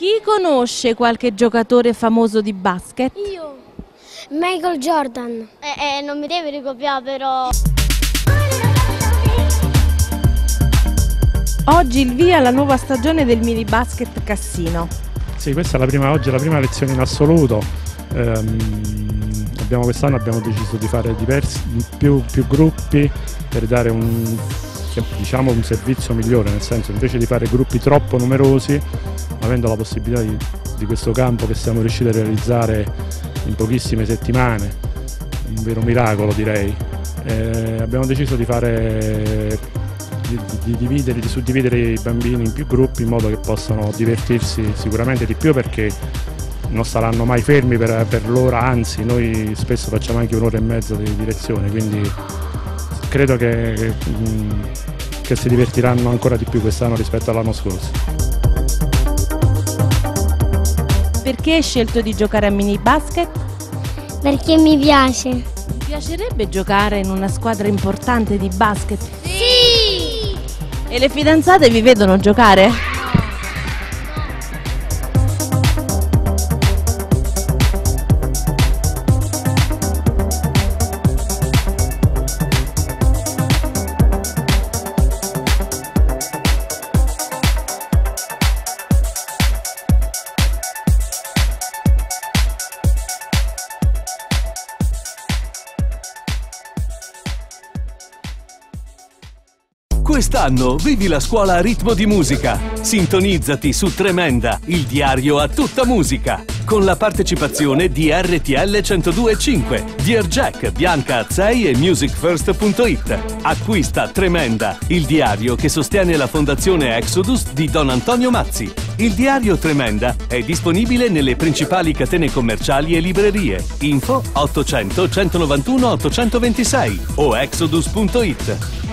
Chi conosce qualche giocatore famoso di basket? Io. Michael Jordan. Eh, eh, non mi devi ricopiare però. Oggi il via alla nuova stagione del mini basket Cassino. Sì, questa è la prima, oggi è la prima lezione in assoluto. Ehm, abbiamo, quest'anno abbiamo deciso di fare diversi, più, più gruppi per dare un, diciamo, un servizio migliore, nel senso invece di fare gruppi troppo numerosi, avendo la possibilità di, di questo campo che siamo riusciti a realizzare in pochissime settimane, un vero miracolo direi, eh, abbiamo deciso di fare di, di, dividere, di suddividere i bambini in più gruppi in modo che possano divertirsi sicuramente di più perché non saranno mai fermi per, per l'ora, anzi noi spesso facciamo anche un'ora e mezza di direzione, quindi credo che, che, che si divertiranno ancora di più quest'anno rispetto all'anno scorso. Perché hai scelto di giocare a mini basket? Perché mi piace. Ti piacerebbe giocare in una squadra importante di basket? Sì! E le fidanzate vi vedono giocare? Quest'anno vivi la scuola a ritmo di musica. Sintonizzati su Tremenda, il diario a tutta musica. Con la partecipazione di RTL 102.5, Dear Jack, Bianca Azzei e musicfirst.it. Acquista Tremenda, il diario che sostiene la fondazione Exodus di Don Antonio Mazzi. Il diario Tremenda è disponibile nelle principali catene commerciali e librerie. Info 800 191 826 o exodus.it.